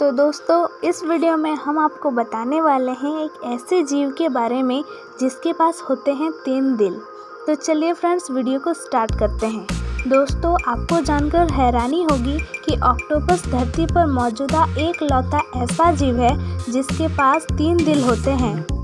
तो दोस्तों, इस वीडियो में हम आपको बताने वाले हैं एक ऐसे जीव के बारे में जिसके पास होते हैं तीन दिल। तो चलिए फ्रेंड्स, वीडियो को स्टार्ट करते हैं। दोस्तों, आपको जानकर हैरानी होगी कि ऑक्टोपस धरती पर मौजूदा एक लौता ऐसा जीव है जिसके पास तीन दिल होते हैं।